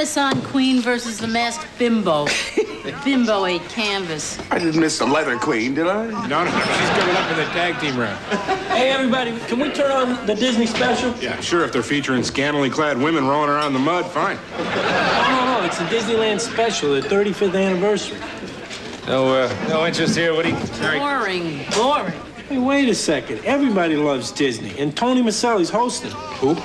The Amazon Queen versus the masked bimbo. bimbo ate canvas. I didn't miss the leather queen, did I? No, no, no. She's coming up in the tag team round. Hey, everybody, can we turn on the Disney special? Yeah, sure. If they're featuring scantily clad women rolling around in the mud, fine. No, no, no. It's the Disneyland special, the 35th anniversary. No, uh, no interest here, Woody. Boring. Boring. Hey, wait a second. Everybody loves Disney, and Tony Micelli's hosting. Who?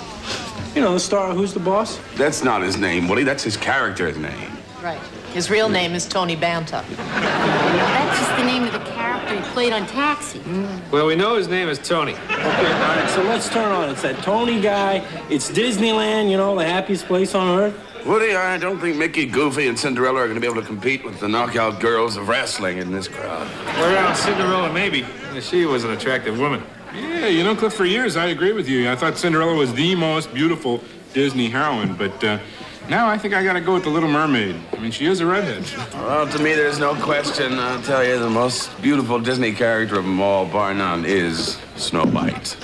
You know, the star of Who's the Boss? That's not his name, Woody. That's his character's name. Right. His real name is Tony Banta. That's just the name of the character he played on Taxi. Mm. Well, we know his name is Tony. Okay, all right, so let's turn on. It's that Tony guy. It's Disneyland, you know, the happiest place on earth. Woody, I don't think Mickey, Goofy, and Cinderella are going to be able to compete with the knockout girls of wrestling in this crowd. Well, Cinderella, maybe. She was an attractive woman. Yeah, you know, Cliff, for years I agree with you. I thought Cinderella was the most beautiful Disney heroine, but uh, now I think I gotta go with the Little Mermaid. I mean, she is a redhead. Well, to me, there's no question. I'll tell you, the most beautiful Disney character of them all, bar none, is Snow White.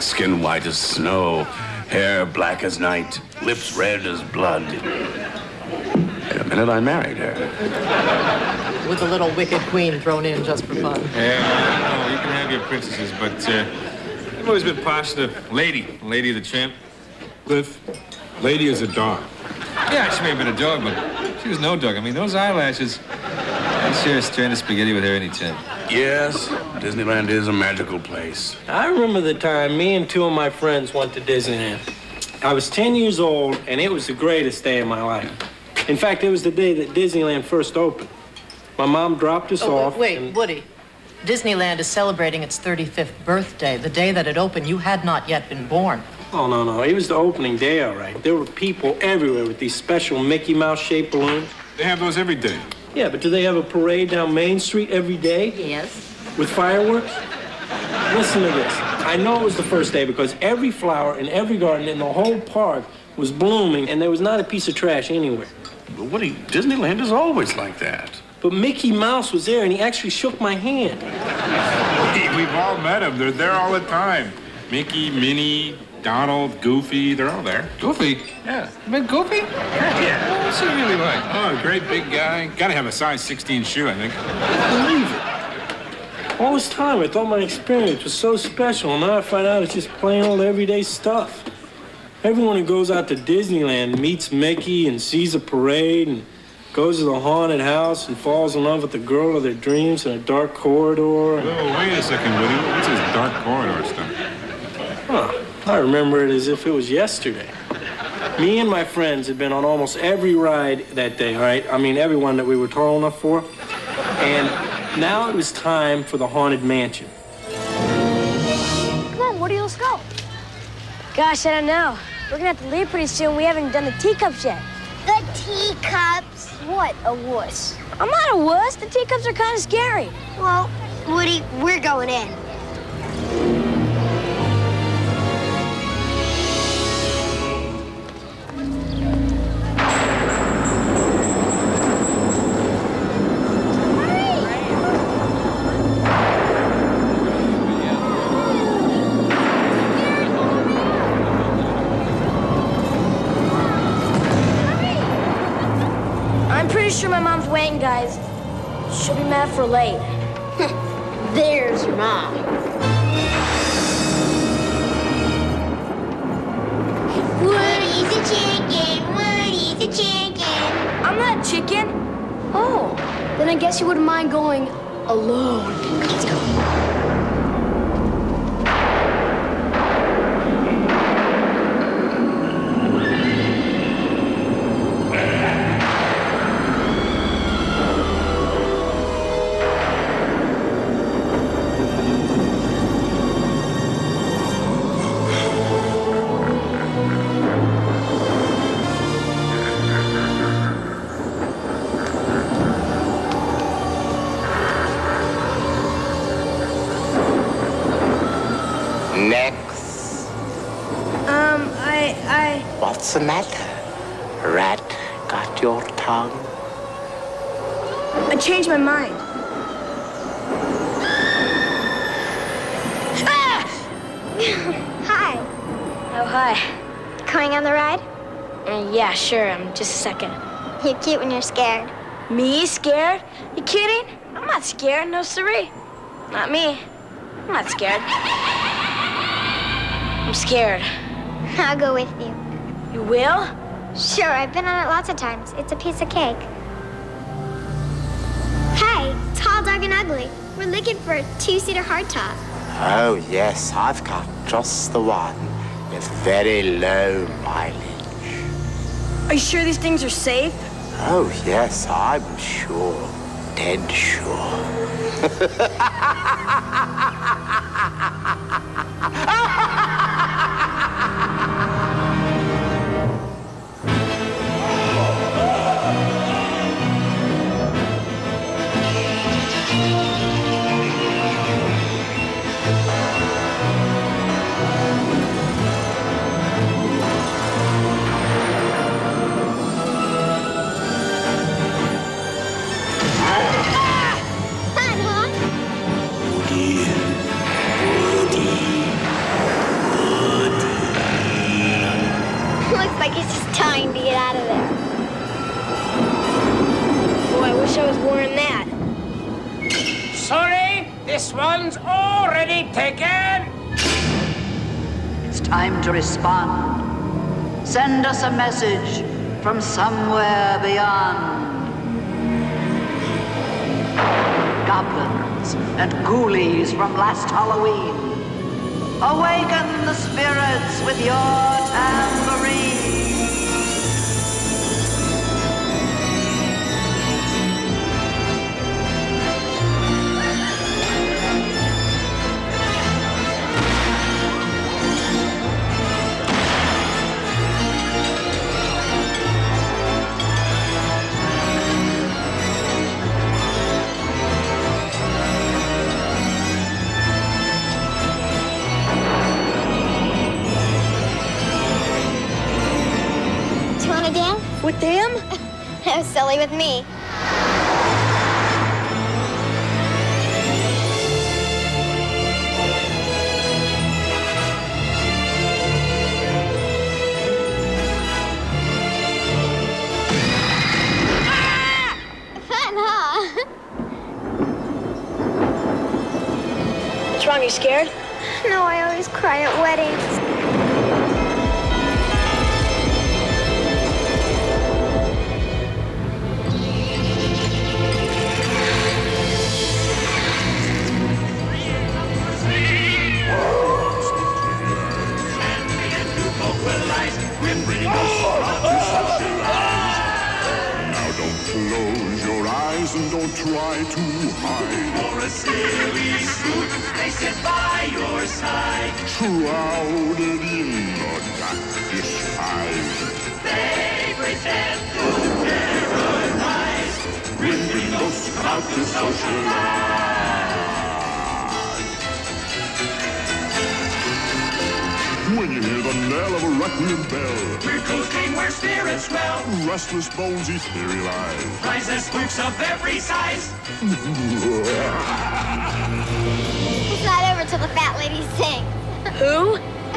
Skin white as snow, hair black as night, lips red as blood. In a minute, I married her. With a little wicked queen thrown in just for fun. Yeah, no, can have your princesses, but uh, I've always been partial to Lady, Lady of the Tramp. Cliff, lady is a dog. Yeah, she may have been a dog, but she was no dog. I mean, those eyelashes. I'd share a strand of spaghetti with her any time. Yes, Disneyland is a magical place. I remember the time me and two of my friends went to Disneyland. I was 10 years old, and it was the greatest day of my life. In fact, it was the day that Disneyland first opened. My mom dropped us Oh, off. wait, and- Woody. Disneyland is celebrating its 35th birthday. The day that it opened, you had not yet been born. Oh, no, no. It was the opening day, all right. There were people everywhere with these special Mickey Mouse shaped balloons. They have those every day. Yeah, but do they have a parade down Main Street every day Yes. with fireworks? Listen to this. I know it was the first day because every flower in every garden in the whole park was blooming, and there was not a piece of trash anywhere. But Woody, Disneyland is always like that. But Mickey Mouse was there, and he actually shook my hand. We've all met them. They're there all the time. Mickey, Minnie, Donald, Goofy, they're all there. Goofy? Yeah. You met Goofy? Yeah. Oh, what's he really like? Oh, great big guy. Gotta have a size 16 shoe, I think. Believe it. All this time, I thought my experience was so special, and now I find out it's just plain old everyday stuff. Everyone who goes out to Disneyland meets Mickey and sees a parade and goes to the haunted house and falls in love with the girl of their dreams in a dark corridor. Oh, wait a second, Woody. What's this dark corridor stuff? Huh. I remember it as if it was yesterday. Me and my friends had been on almost every ride that day, all right? I mean, everyone that we were tall enough for. And now it was time for the Haunted Mansion. Come on, Woody, let's go. Gosh, I don't know. We're gonna have to leave pretty soon. We haven't done the teacups yet. Teacups. What a wuss. I'm not a wuss. The teacups are kind of scary. Well, Woody, we're going in. Guess you wouldn't mind going alone. Let's go. What's the matter? Rat got your tongue? I changed my mind. Ah! Hi. Oh, hi. going on the ride? Uh, yeah, sure. I'm just a second. You're cute when you're scared. Me scared? You kidding? I'm not scared. No siree. Not me. I'm not scared. I'm scared. I'll go with you. You will? Sure, I've been on it lots of times. It's a piece of cake. Hey, tall, dark, and ugly. We're looking for a two-seater hardtop. Oh, yes, I've got just the one with very low mileage. Are you sure these things are safe? Oh, yes, I'm sure. Dead sure. this one's already taken. It's time to respond. Send us a message from somewhere beyond. Goblins and ghoulies from last Halloween. Awaken the spirits with your tambourine. With me. Shrouded in a dark. They pretend to terrorize. Bringing those out to socialize. When you hear the knell of a requiem bell, We're coasting where spirits dwell. restless bones etherealize. Rise as spooks of every size. It's not over till the fat lady sings. Who?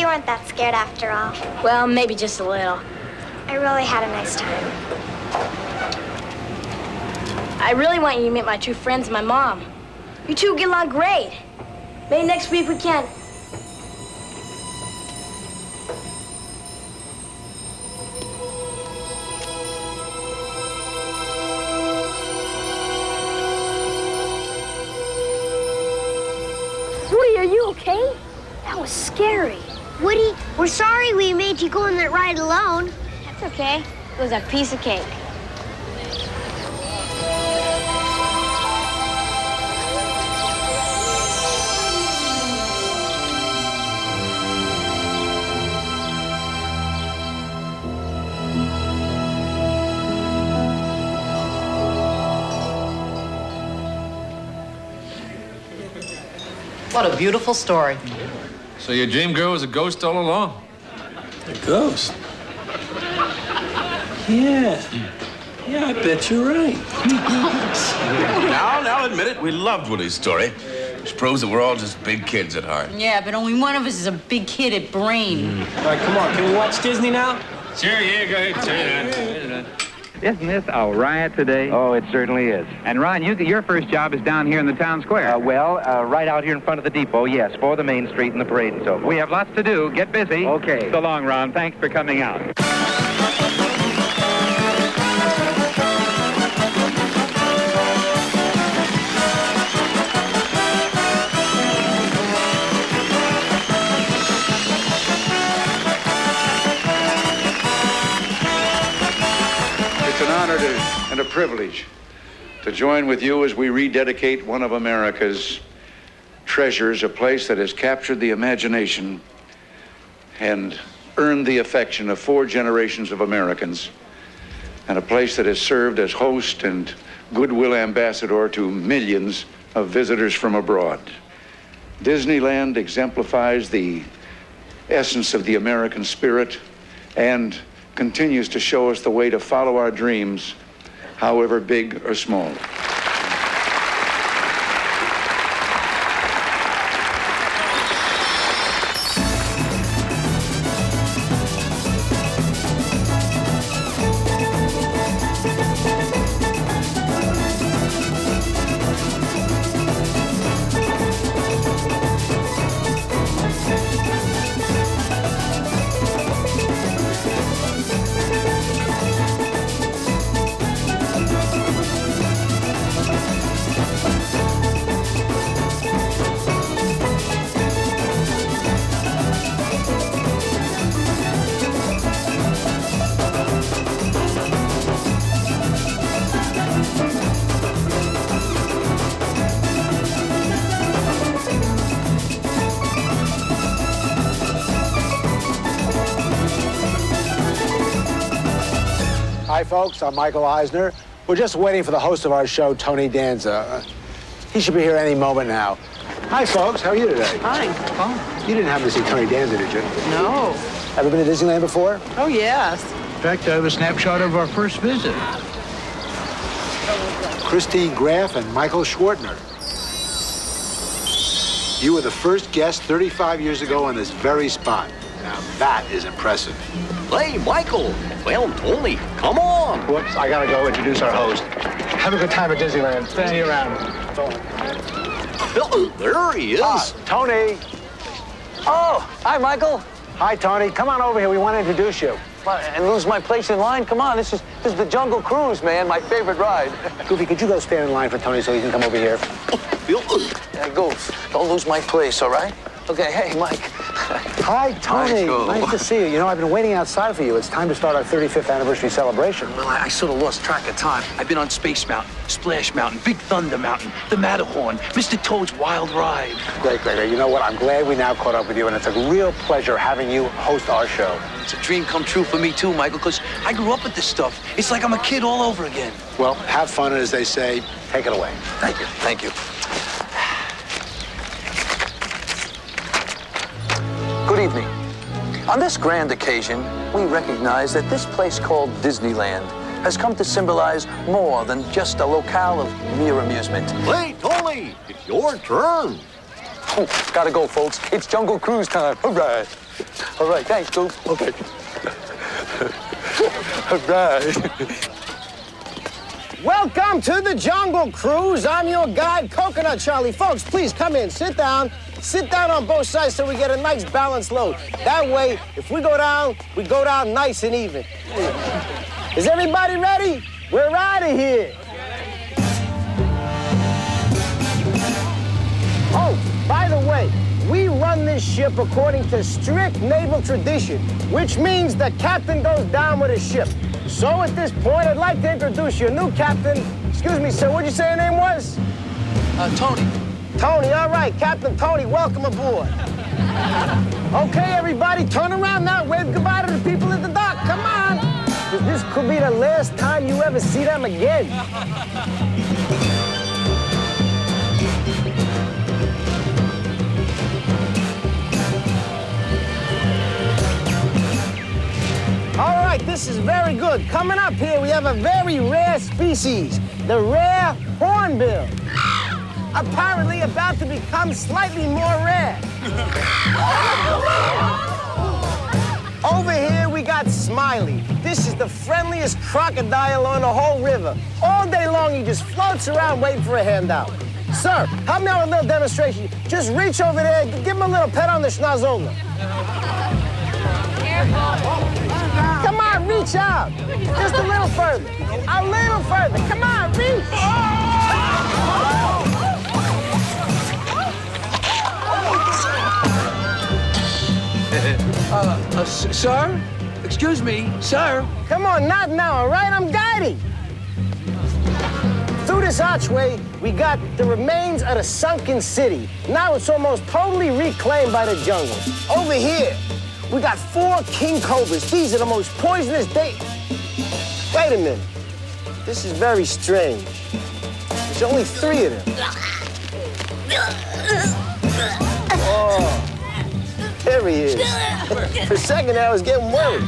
So you weren't that scared after all. Well, maybe just a little. I really had a nice time. I really want you to meet my two friends and my mom. You two get along great. Maybe next week we can. Woody, are you okay? That was scary. Woody, we're sorry we made you go on that ride alone. That's okay. It was a piece of cake. What a beautiful story. So your dream girl was a ghost all along? A ghost? Yeah. Yeah, I bet you're right. now, now admit it, we loved Willie's story. Which proves that we're all just big kids at heart. Yeah, but only one of us is a big kid at brain. All right, come on. Can we watch Disney now? Sure, yeah, go ahead. Turn it on. Isn't this a riot today? Oh, it certainly is. And Ron, you, your first job is down here in the town square. Uh, well, uh, right out here in front of the depot, yes, for the main street and the parade and so forth. we have lots to do. Get busy. Okay. So long, Ron. Thanks for coming out. And a privilege to join with you as we rededicate one of America's treasures, a place that has captured the imagination and earned the affection of four generations of Americans, and a place that has served as host and goodwill ambassador to millions of visitors from abroad. Disneyland exemplifies the essence of the American spirit and continues to show us the way to follow our dreams, however big or small. Hi, folks. I'm Michael Eisner. We're just waiting for the host of our show, Tony Danza. He should be here any moment now. Hi, folks. How are you today? Hi. You didn't happen to see Tony Danza, did you? No. Ever been to Disneyland before? Oh, yes. In fact, I have a snapshot of our first visit. Christine Graff and Michael Schwartner. You were the first guest 35 years ago on this very spot. Now that is impressive. Hey, Michael. Well, Tony, come on. Whoops, I gotta go introduce our host. Have a good time at Disneyland. Stay around. Oh, there he is. Ah, Tony. Oh, hi, Michael. Hi, Tony. Come on over here. We want to introduce you. And lose my place in line? Come on, this is this is the Jungle Cruise, man, my favorite ride. Goofy, could you go stand in line for Tony so he can come over here? Yeah, Goof, don't lose my place, all right? Okay, hey, Mike. Hi, Tony. Nice to see you. You know, I've been waiting outside for you. It's time to start our 35th anniversary celebration. Well, I, I sort of lost track of time. I've been on Space Mountain, Splash Mountain, Big Thunder Mountain, the Matterhorn, Mr. Toad's Wild Ride. Great, great, great. You know what? I'm glad we now caught up with you, and it's a real pleasure having you host our show. It's a dream come true for me, too, Michael, because I grew up with this stuff. It's like I'm a kid all over again. Well, have fun, and as they say, take it away. Thank you. Thank you. Evening. On this grand occasion, we recognize that this place called Disneyland has come to symbolize more than just a locale of mere amusement. Hey, Tony, it's your turn. Oh, gotta go, folks. It's Jungle Cruise time. All right. All right, thanks, Goof. Okay. All right. Welcome to the Jungle Cruise. I'm your guide, Coconut Charlie. Folks, please come in, sit down. Sit down on both sides so we get a nice balanced load. That way, if we go down, we go down nice and even. Is everybody ready? We're out of here. Oh, by the way, we run this ship according to strict naval tradition, which means the captain goes down with his ship. So at this point, I'd like to introduce your new captain. Excuse me, sir, what'd you say your name was? Uh, Tony. Tony, all right, Captain Tony, welcome aboard. Okay, everybody, turn around now. Wave goodbye to the people at the dock. Come on. Because this could be the last time you ever see them again. All right, this is very good. Coming up here, we have a very rare species, the rare hornbill. Apparently about to become slightly more rare. Over here, we got Smiley. This is the friendliest crocodile on the whole river. All day long, he just floats around waiting for a handout. Sir, help me out with a little demonstration. Just reach over there, give him a little pet on the schnozola. Come on, reach out. Just a little further. A little further. Come on, reach. Uh, uh, s- sir? Excuse me, sir. Come on, not now, all right? I'm guiding. Through this archway, we got the remains of the sunken city. Now it's almost totally reclaimed by the jungle. Over here, we got four king cobras. These are the most poisonous they. Wait a minute. This is very strange. There's only three of them. Oh, there he is. For a second, I was getting worried.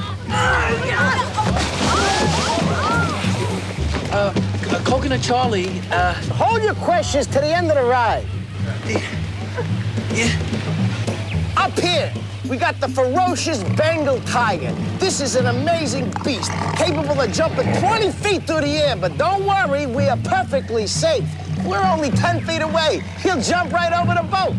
Uh, C- Coconut Charlie, uh, Hold your questions to the end of the ride. Yeah. yeah. Up here, we got the ferocious Bengal tiger. This is an amazing beast, capable of jumping 20 feet through the air. But don't worry, we are perfectly safe. We're only 10 feet away. He'll jump right over the boat.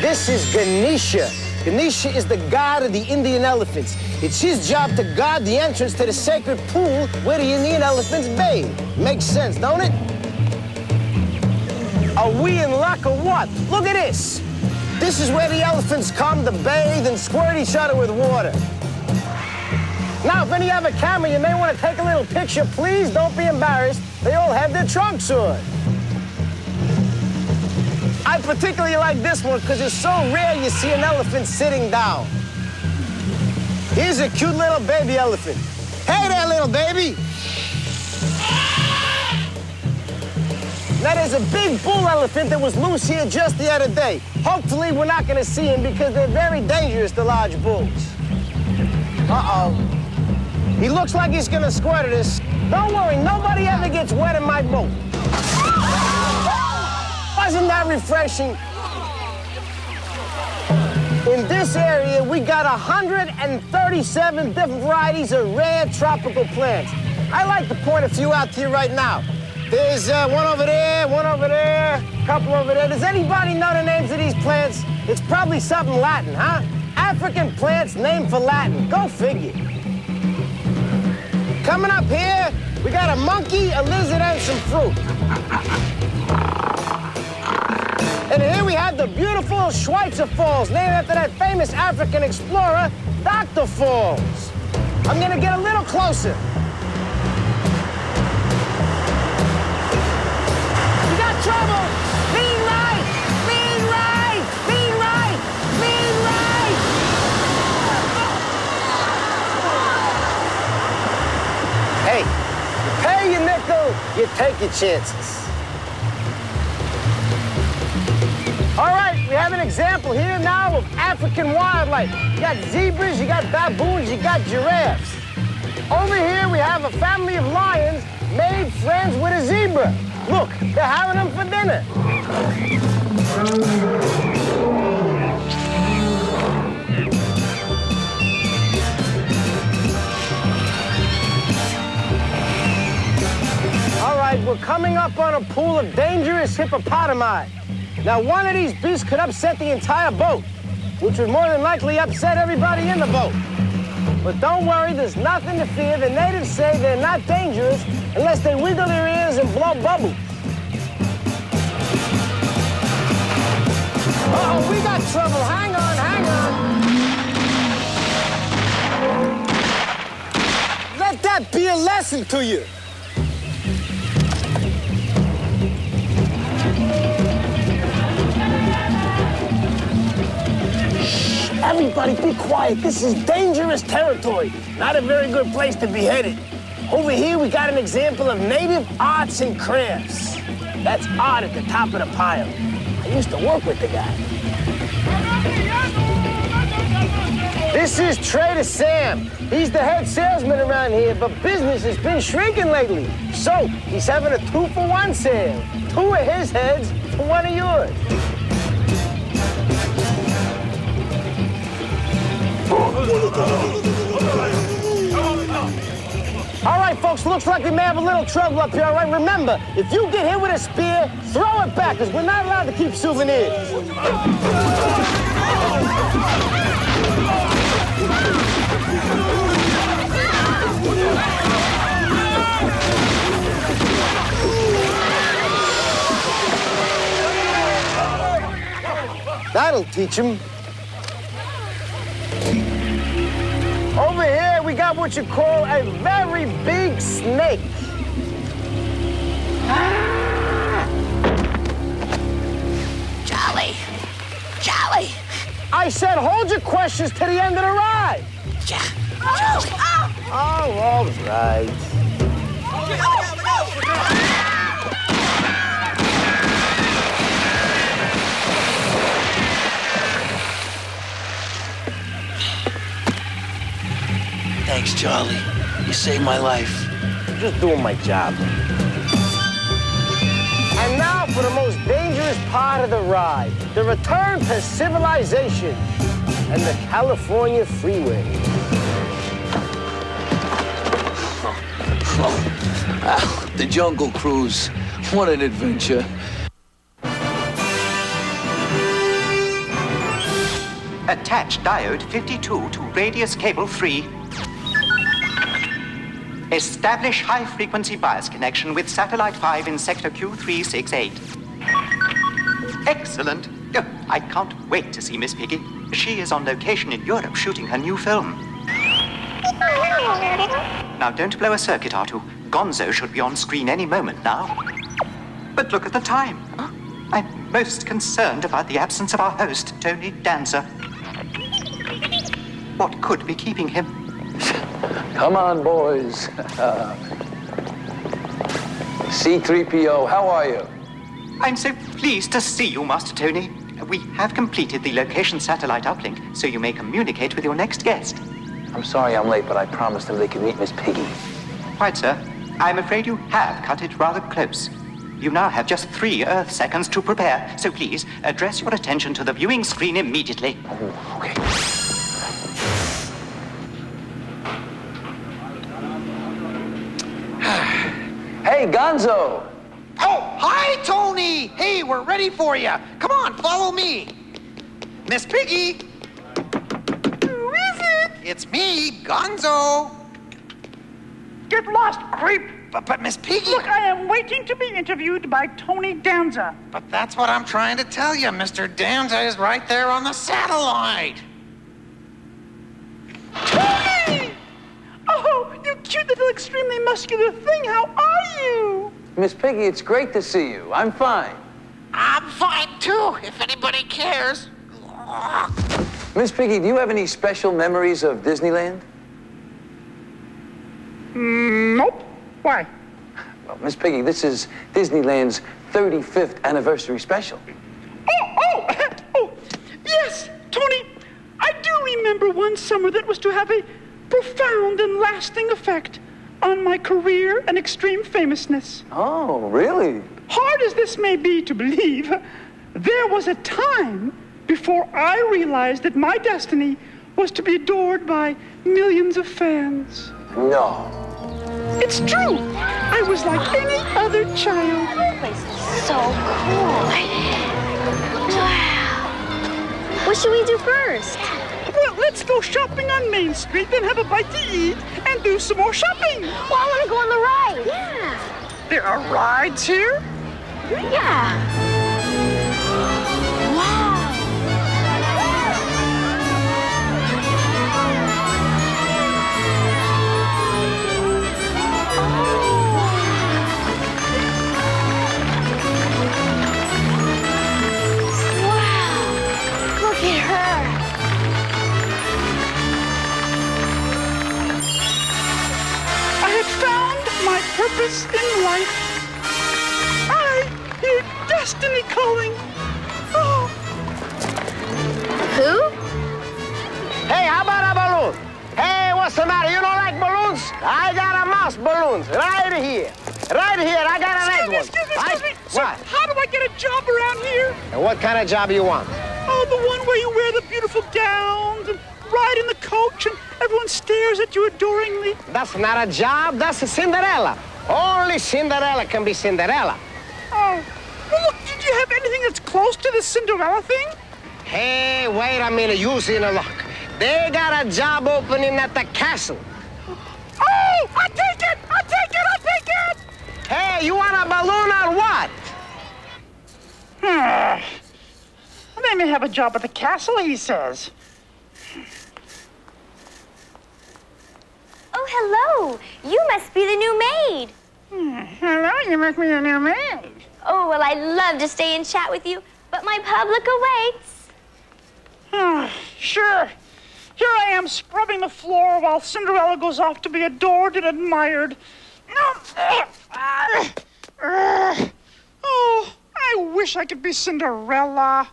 This is Ganesha. Ganesha is the god of the Indian elephants. It's his job to guard the entrance to the sacred pool where the Indian elephants bathe. Makes sense, don't it? Are we in luck or what? Look at this. This is where the elephants come to bathe and squirt each other with water. Now, if any of you have a camera, you may want to take a little picture. Please don't be embarrassed. They all have their trunks on. I particularly like this one because it's so rare you see an elephant sitting down. Here's a cute little baby elephant. Hey there, little baby. Now, there's a big bull elephant that was loose here just the other day. Hopefully, we're not going to see him because they're very dangerous, the large bulls. Uh-oh. He looks like he's going to squirt at us. Don't worry, nobody ever gets wet in my boat. Wasn't that refreshing? In this area, we got 137 different varieties of rare tropical plants. I like to point a few out to you right now. There's uh, one over there, one over there, a couple over there. Does anybody know the names of these plants? It's probably something Latin, huh? African plants named for Latin. Go figure. Coming up here, we got a monkey, a lizard, and some fruit. And here we have the beautiful Schweitzer Falls, named after that famous African explorer, Dr. Falls. I'm gonna get a little closer. We got trouble! Lean right! Lean right! Lean right! Lean right! Hey, you pay your nickel, you take your chances. An example here now of African wildlife. You got zebras, you got baboons, you got giraffes. Over here, we have a family of lions made friends with a zebra. Look, they're having them for dinner. All right, we're coming up on a pool of dangerous hippopotami. Now, one of these beasts could upset the entire boat, which would more than likely upset everybody in the boat. But don't worry, there's nothing to fear. The natives say they're not dangerous unless they wiggle their ears and blow bubbles. Uh-oh, we got trouble. Hang on, hang on. Let that be a lesson to you. Everybody be quiet. This is dangerous territory. Not a very good place to be headed. Over here, we got an example of native arts and crafts. That's art at the top of the pile. I used to work with the guy. This is Trader Sam. He's the head salesman around here, but business has been shrinking lately. So he's having a two for one sale. Two of his heads for one of yours. All right, folks, looks like we may have a little trouble up here, all right? Remember, if you get hit with a spear, throw it back, because we're not allowed to keep souvenirs. That'll teach him. We what you call a very big snake. Charlie! Charlie! I said hold your questions to the end of the ride. Charlie! Oh, all right. Thanks, Charlie. You saved my life. I'm Just doing my job. And now for the most dangerous part of the ride, the return to civilization and the California freeway. Ah, the Jungle Cruise. What an adventure. Attach diode 52 to radius cable 3. Establish high frequency bias connection with satellite 5 in sector Q368. Excellent. Oh, I can't wait to see Miss Piggy. She is on location in Europe shooting her new film. Now, don't blow a circuit, Artoo. Gonzo should be on screen any moment now. But look at the time. I'm most concerned about the absence of our host, Tony Danza. What could be keeping him? Come on, boys. C3PO, how are you? I'm so pleased to see you, Master Tony. We have completed the location satellite uplink, so you may communicate with your next guest. I'm sorry I'm late, but I promised them they could meet Miss Piggy. Right, sir. I'm afraid you have cut it rather close. You now have just three Earth seconds to prepare, so please address your attention to the viewing screen immediately. Oh, okay. Hey, Gonzo! Oh, hi, Tony! Hey, we're ready for you. Come on, follow me. Miss Piggy. Who is it? It's me, Gonzo. Get lost, creep! But, but Miss Piggy. Look, I am waiting to be interviewed by Tony Danza. But that's what I'm trying to tell you. Mr. Danza is right there on the satellite. Tony! Oh, you cute little extremely muscular thing. How are you? Miss Piggy, it's great to see you. I'm fine. I'm fine too, if anybody cares. Miss Piggy, do you have any special memories of Disneyland? Mm, nope. Why? Well, Miss Piggy, this is Disneyland's 35th anniversary special. Oh, oh, oh, yes, Tony. I do remember one summer that was to have a profound and lasting effect on my career and extreme famousness. Oh, really? Hard as this may be to believe, there was a time before I realized that my destiny was to be adored by millions of fans. No. It's true. I was like any other child. This is so cool. Wow. What should we do first? Well, let's go shopping on Main Street, then have a bite to eat, and do some more shopping. Well, I want to go on the ride. Yeah. There are rides here? Yeah. Purpose in life. I hear destiny calling. Oh. Who? Hey, how about, how What's the matter? You don't like balloons? I got a mouse balloons right here. Right here. I got a red one. Excuse me, I- excuse me. So What? how do I get a job around here? And what kind of job you want? Oh, the one where you wear the beautiful gowns and ride in the coach and everyone stares at you adoringly. That's not a job. That's a Cinderella. Only Cinderella can be Cinderella. Oh, well, look, did you have anything that's close to the Cinderella thing? Hey, wait a minute. You see the look. They got a job opening at the castle. Oh, I take it! I take it! I take it! Hey, you want a balloon or what? Hmm. They may have a job at the castle, he says. Oh, hello. You must be the new maid. Hmm, Hello, you must be a new maid. Oh, well, I'd love to stay and chat with you, but my public awaits. Ah, sure. Here I am scrubbing the floor while Cinderella goes off to be adored and admired. No. Oh, I wish I could be Cinderella.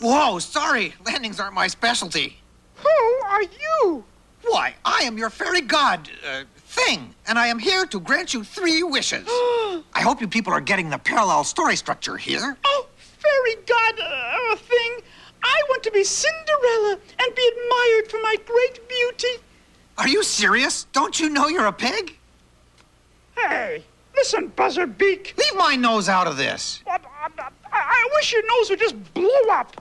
Whoa, sorry. Landings aren't my specialty. Who are you? Why, I am your fairy god uh, thing, and I am here to grant you three wishes. I hope you people are getting the parallel story structure here. Oh, fairy god uh, thing. I want to be Cinderella and be admired for my great beauty. Are you serious? Don't you know you're a pig? Hey, listen, Buzzard Beak. Leave my nose out of this. I, I, I wish your nose would just blow up.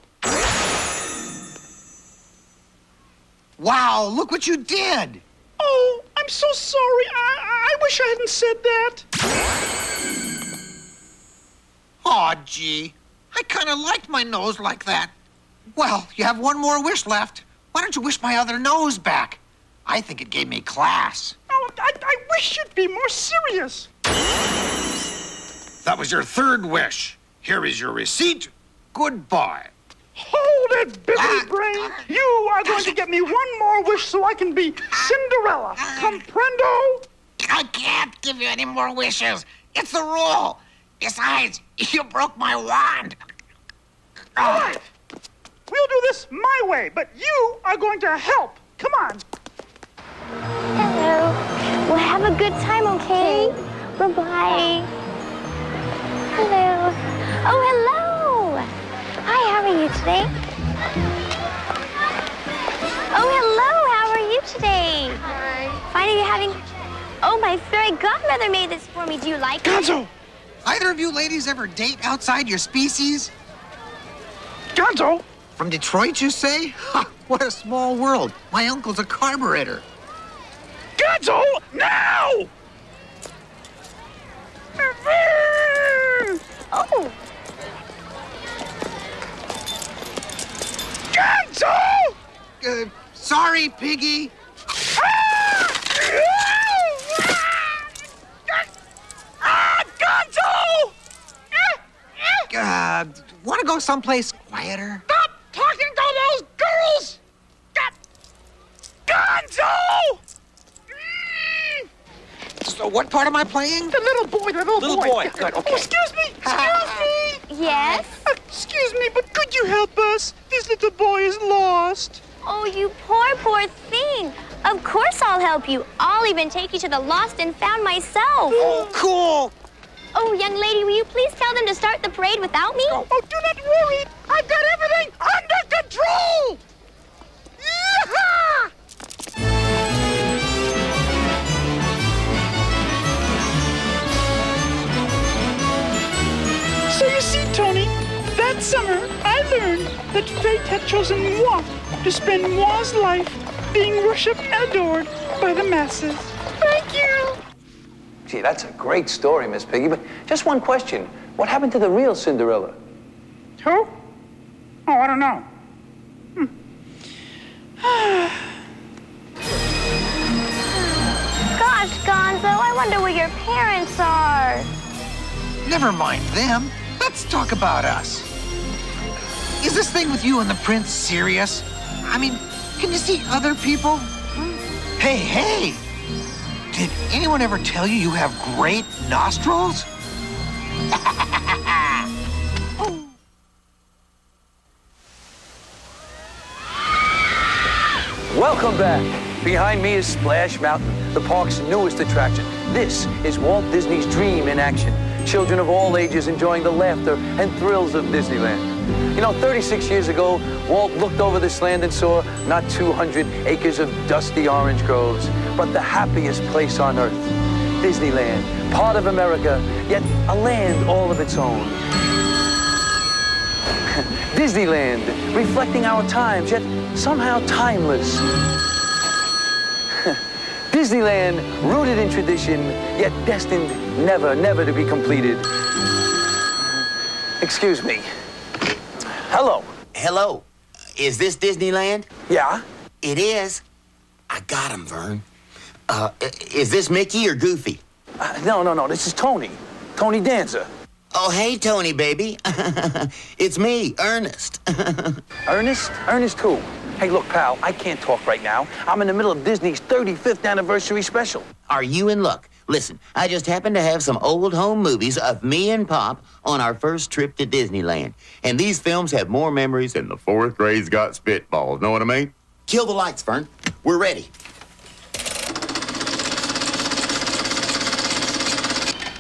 Wow, look what you did. Oh, I'm so sorry. I, I wish I hadn't said that. Aw, gee. I kind of liked my nose like that. Well, you have one more wish left. Why don't you wish my other nose back? I think it gave me class. Oh, I, I wish you'd be more serious. That was your third wish. Here is your receipt. Goodbye. Hold it, Billy ah. Brain. You are going to get me one more wish so I can be Cinderella. Ah. Comprendo? I can't give you any more wishes. It's the rule. Besides, you broke my wand. All right. We'll do this my way, but you are going to help. Come on. Hello. Well, have a good time, okay? Bye-bye. Hello. Oh, hello. Hi, how are you today? Oh, hello. How are you today? Hi. Fine, are you having... Oh, my fairy godmother made this for me. Do you like it? Gonzo! Either of you ladies ever date outside your species? Gonzo! From Detroit, you say? Ha, what a small world. My uncle's a carburetor. Gonzo! Now! Oh. Uh, sorry, Piggy. Ah, Gonzo! Uh, want to go someplace quieter? Stop talking to those girls! Gon- Gonzo! So, what part am I playing? The little boy, the little, Little boy. boy, good, okay. Oh, excuse me, excuse me. Yes? Excuse me, but could you help us? This little boy is lost. Oh, you poor, poor thing. Of course I'll help you. I'll even take you to the lost and found myself. Oh, cool. Oh, young lady, will you please tell them to start the parade without me? Oh, oh do not worry. I've got everything under control. Yeehaw! So you see, Tony, that summer I learned that fate had chosen moi to spend moi's life being worshipped and adored by the masses. Thank you. Gee, that's a great story, Miss Piggy. But just one question. What happened to the real Cinderella? Who? Oh, I don't know. Hmm. Gosh, Gonzo, I wonder where your parents are. Never mind them. Let's talk about us. Is this thing with you and the prince serious? I mean, can you see other people? Hmm? Hey, hey! Did anyone ever tell you you have great nostrils? Welcome back. Behind me is Splash Mountain, the park's newest attraction. This is Walt Disney's dream in action. Children of all ages enjoying the laughter and thrills of Disneyland. You know, 36 years ago, Walt looked over this land and saw not 200 acres of dusty orange groves, but the happiest place on earth. Disneyland, part of America, yet a land all of its own. Disneyland, reflecting our times, yet somehow timeless. Disneyland, rooted in tradition, yet destined never, never to be completed. Excuse me. Hello. Hello. Is this Disneyland? Yeah. It is. I got him, Vern. Uh, is this Mickey or Goofy? Uh, no, no, no. This is Tony. Tony Danza. Oh, hey, Tony, baby. it's me, Ernest. Ernest? Ernest who? Hey, look, pal, I can't talk right now. I'm in the middle of Disney's 35th anniversary special. Are you in luck? Listen, I just happened to have some old home movies of me and Pop on our first trip to Disneyland. And these films have more memories than the fourth grade's got spitballs. Know what I mean? Kill the lights, Fern. We're ready.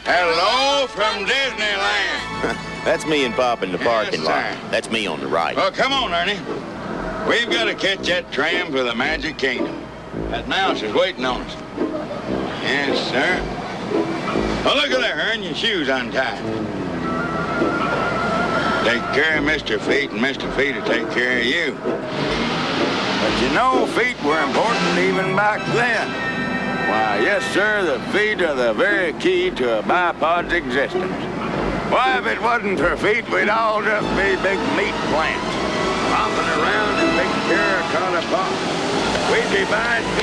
Hello from Disneyland. That's me and Pop in the parking lot. That's me on the right. Well, come on, Ernie. We've got to catch that tram for the Magic Kingdom. That mouse is waiting on us. Yes, sir. Well, look at there, and Your shoes untied. Take care of Mr. Feet, and Mr. Feet will take care of you. But you know, feet were important even back then. Why, yes, sir, the feet are the very key to a biped's existence. Why, if it wasn't for feet, we'd all just be big meat plants, romping around and taking care of Pop. We'd be buying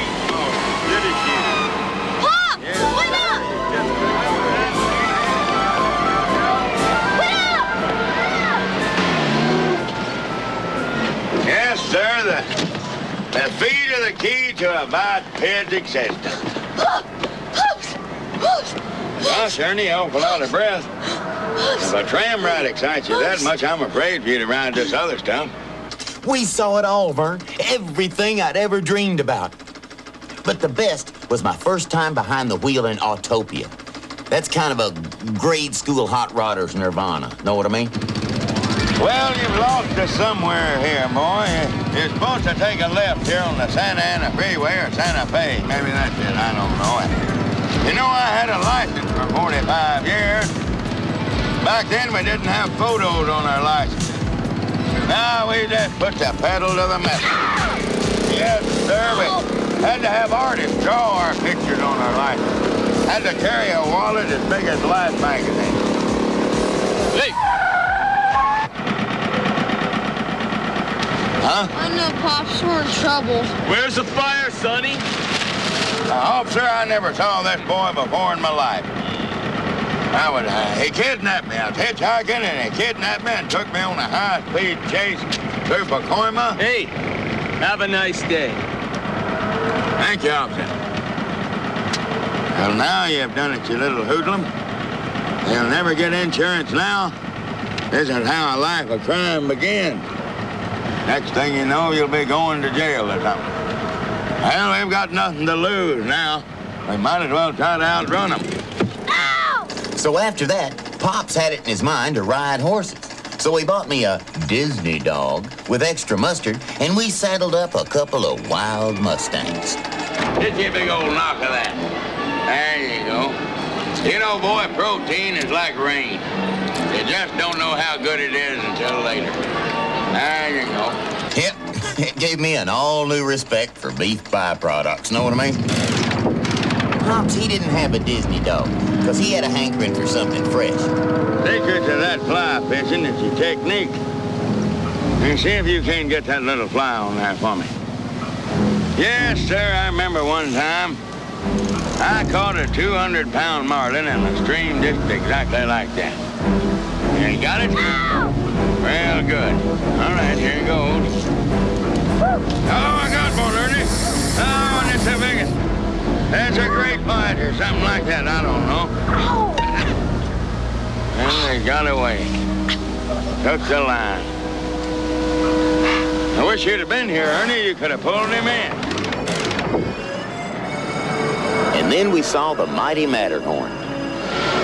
Yes, sir, the, the feet are the key to a biped's existence. Gosh, Ernie, awful out of breath. If a tram ride excites you that much, I'm afraid for you to ride this other stuff. We saw it all, Vern. Everything I'd ever dreamed about. But the best was my first time behind the wheel in Autopia. That's kind of a grade school hot rodder's nirvana. Know what I mean? Well, you've lost us somewhere here, boy. You're supposed to take a left here on the Santa Ana Freeway or Santa Fe. Maybe that's it. I don't know. You know, I had a license for 45 years. Back then, we didn't have photos on our licenses. Now we just put the pedal to the metal. Yes, sir. We had to have artists draw our pictures on our license. Had to carry a wallet as big as Life magazine. Hey! Huh? I know Pops, we're in trouble. Where's the fire, Sonny? I hope, sir, I never saw this boy before in my life. I would, uh, he kidnapped me. I was hitchhiking and he kidnapped me and took me on a high-speed chase through Pacoima. Hey, have a nice day. Thank you, officer. Well, now you've done it, you little hoodlum. You'll never get insurance now. This is how a life of crime begins. Next thing you know, you'll be going to jail or something. Well, we've got nothing to lose now. We might as well try to outrun them. So after that, Pops had it in his mind to ride horses. So he bought me a Disney dog with extra mustard, and we saddled up a couple of wild Mustangs. Just you a big old knock of that. There you go. You know, boy, protein is like rain. You just don't know how good it is until later. There you go. Yep, it gave me an all new respect for beef byproducts. Know what I mean? Pops, he didn't have a Disney dog, because he had a hankering for something fresh. Secret to that fly fishing is your technique. And see if you can't get that little fly on there for me. Yes, sir, I remember one time I caught a 200-pound marlin in a stream just exactly like that. You got it? Well, good. All right, here he goes. Oh, I got one, Ernie. Oh, and it's a big one. That's a great bite or something like that. I don't know. Oh. And they got away. Took the line. I wish you'd have been here, Ernie. You could have pulled him in. And then we saw the mighty Matterhorn.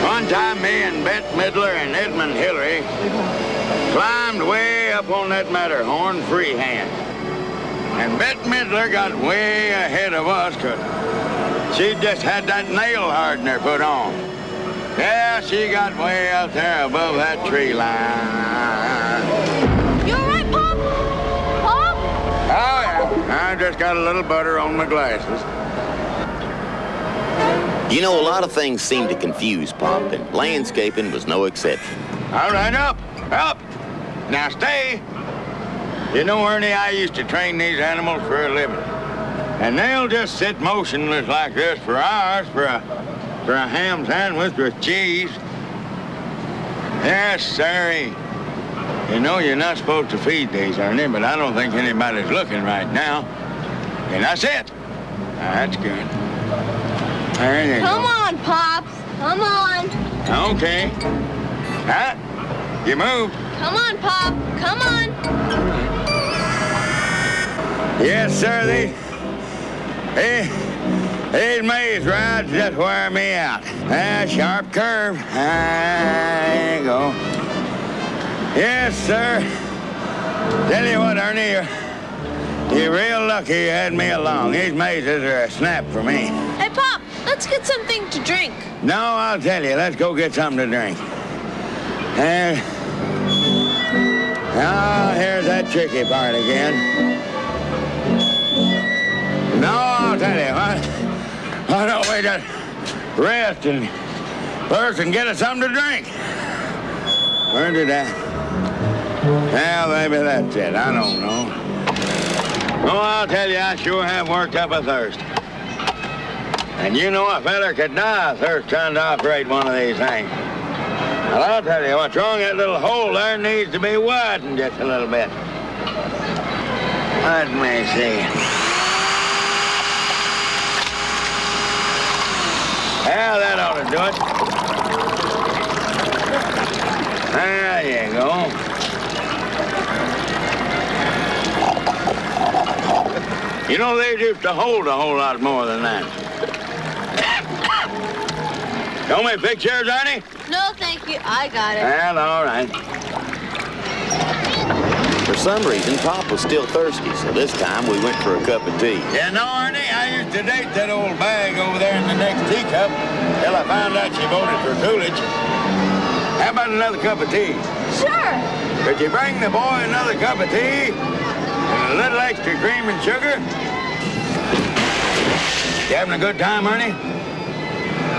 One time, me and Bette Midler and Edmund Hillary climbed way up on that Matterhorn freehand. And Bette Midler got way ahead of us she just had that nail hardener put on. Yeah, she got way out there above that tree line. You all right, Pop? Pop? Oh, yeah. I just got a little butter on my glasses. You know, a lot of things seem to confuse Pop, and landscaping was no exception. All right, up, up. Now stay. You know, Ernie, I used to train these animals for a living. And they'll just sit motionless like this for hours for a, for a ham sandwich with cheese. Yes, sir. You know you're not supposed to feed these, Ernie, but I don't think anybody's looking right now. And that's it. That's good. There you Come go. on, Pops. Come on. Okay. Huh? You move. Come on, Pop. Come on. Yes, sir. These, these, these maze rides just wear me out. Ah, sharp curve. Ah, there you go. Yes, sir. Tell you what, Ernie, you're, you're real lucky you had me along. These mazes are a snap for me. Hey, Pop, let's get something to drink. No, I'll tell you. Let's go get something to drink. And now here's that tricky part again. No, I'll tell you. Why don't we just rest and first and get us something to drink? Where did that? Well, maybe that's it. I don't know. Oh, I'll tell you, I sure have worked up a thirst. And you know a feller could die of thirst trying to operate one of these things. Well, I'll tell you what's wrong. That little hole there needs to be widened just a little bit. Let me see. Yeah, that ought to do it. There you go. You know, they used to hold a whole lot more than that. Show me pictures, Ernie? No, thank you. I got it. Well, all right. For some reason, Pop was still thirsty, so this time we went for a cup of tea. Yeah, know, Ernie, I used to date that old bag over there in the next teacup till I found out she voted for Coolidge. How about another cup of tea? Sure. Could you bring the boy another cup of tea? And a little extra cream and sugar? You having a good time, Ernie?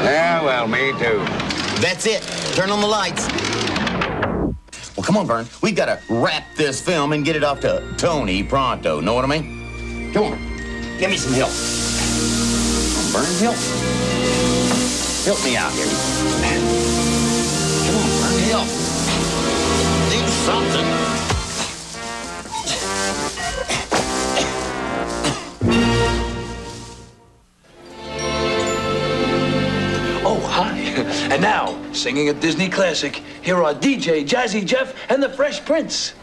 Yeah, well, me too. That's it. Turn on the lights. Come on, Vern. We've gotta wrap this film and get it off to Tony pronto. Know what I mean? Come on. Give me some help. Come on, Vern. Help. Help me out here. Come on, Vern. Help. Do something. And now, singing a Disney classic, here are DJ Jazzy Jeff and the Fresh Prince.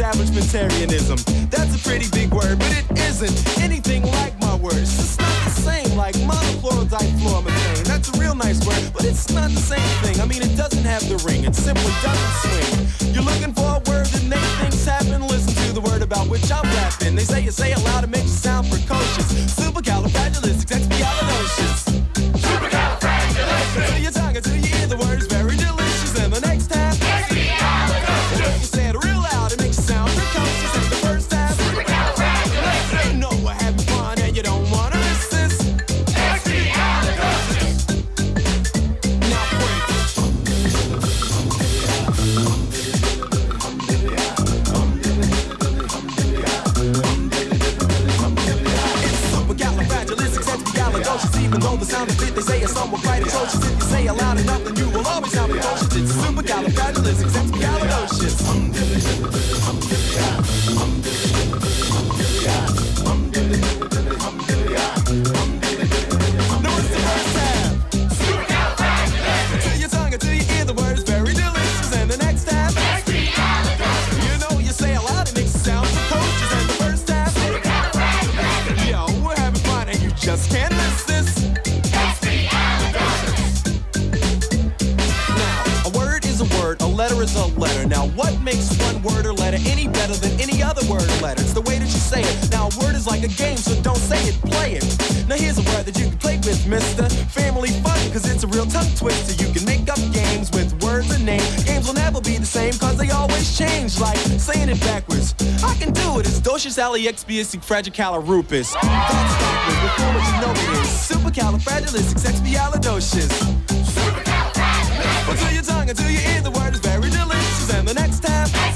Anti-disestablishmentarianism. That's a pretty big word, but it isn't anything like my words. It's not the same, like difluoromethane. That's a real nice word, but it's not the same thing. I mean, it doesn't have the ring. It simply doesn't swing. You're looking for a word that makes things happen. Listen to the word about which I'm rapping. They say you say it loud, it makes you sound precocious. This one word or letter any better than any other word or letter. It's the way that you say it. Now, a word is like a game, so don't say it, play it. Now, here's a word that you can play with, mister. Family fun, cause it's a real tongue twister. You can make up games with words and names. Games will never be the same, cause they always change. Like saying it backwards. I can do it. It's Docious Fragicalorupus. Thoughts backwards before what you know it is. Supercalifragilisticexpialidocious. Until your tongue, until your ear, the word is very delicious. And the next time,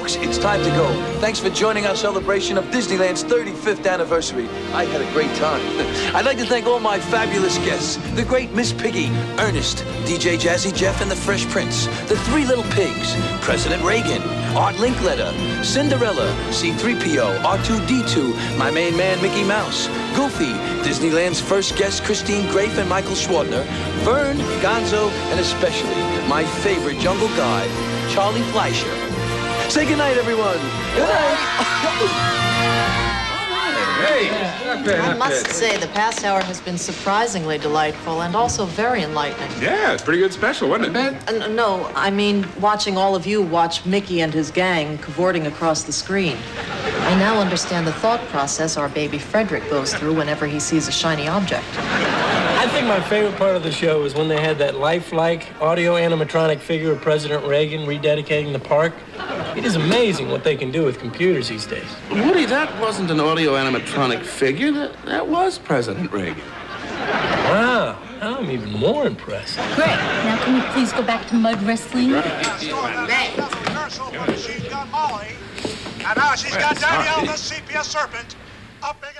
folks, it's time to go. Thanks for joining our celebration of Disneyland's 35th anniversary. I had a great time. I'd like to thank all my fabulous guests the great Miss Piggy, Ernest, DJ Jazzy Jeff and the Fresh Prince, the Three Little Pigs, President Reagan, Art Linkletter, Cinderella, C3PO, R2D2, my main man Mickey Mouse, Goofy, Disneyland's first guest Christine Grafe and Michael Schwartner, Vern, Gonzo, and especially my favorite jungle guide, Charlie Fleischer. Say goodnight, everyone. Good night. I must say, the past hour has been surprisingly delightful and also very enlightening. Yeah, it's pretty good special, wasn't it? Uh, no, I mean, watching all of you watch Mickey and his gang cavorting across the screen. I now understand the thought process our baby Frederick goes through whenever he sees a shiny object. I think my favorite part of the show was when they had that lifelike audio animatronic figure of President Reagan rededicating the park. It is amazing what they can do with computers these days. Woody, that wasn't an audio animatronic figure. That, that was President Reagan. Wow, I'm even more impressed. Great. Now can we please go back to mud wrestling? She's got Molly. And now she's got Danielle, the sepia serpent. Up against.